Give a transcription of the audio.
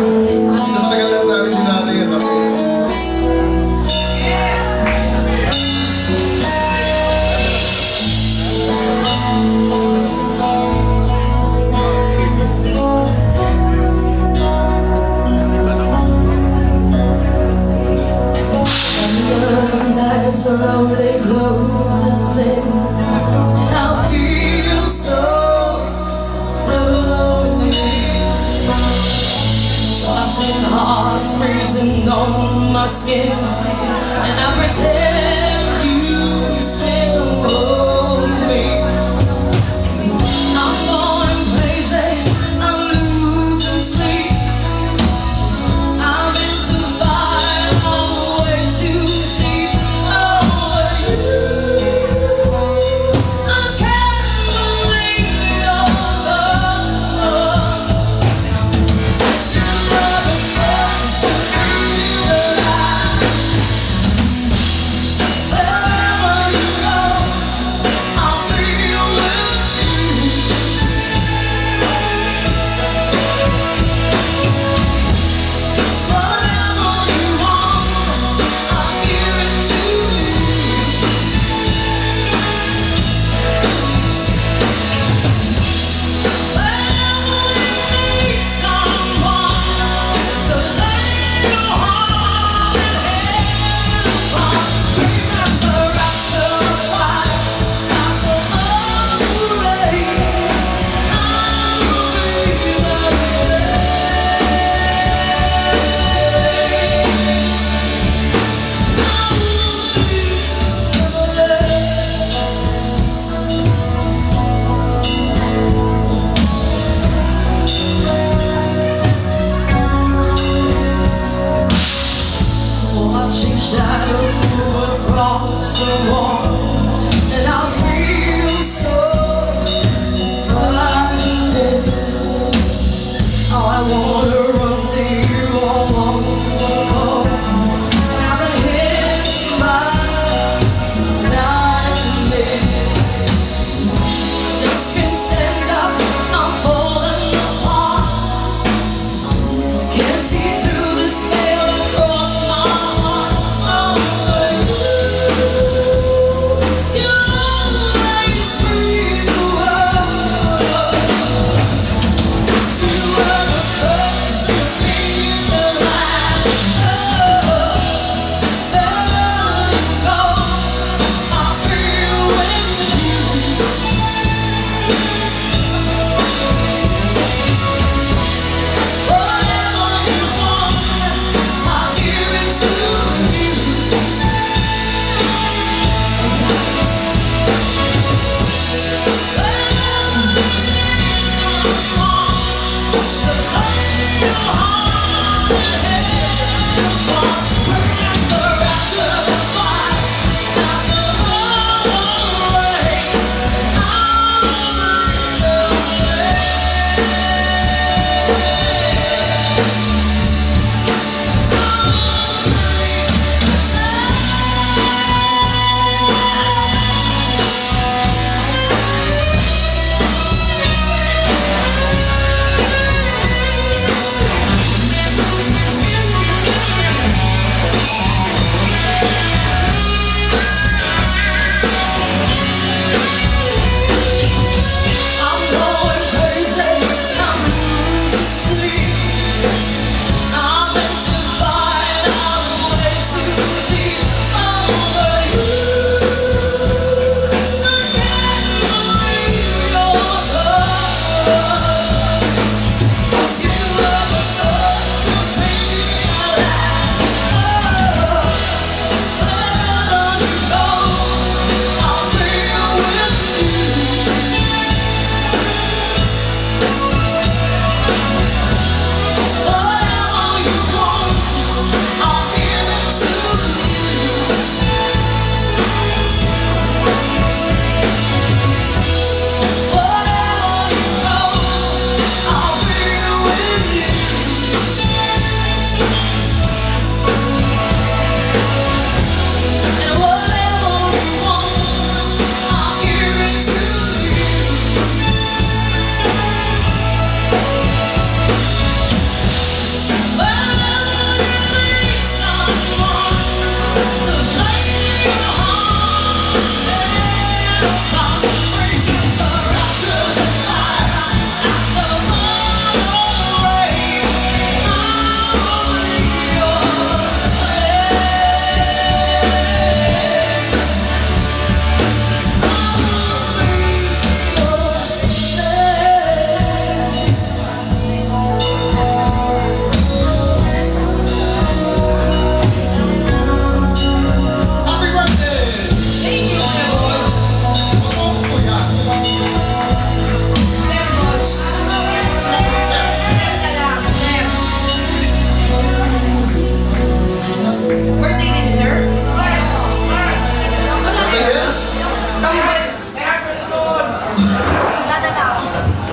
Sa tagal lang namin slowly closes on my skin. And I pretend Watching shadows move across the wall.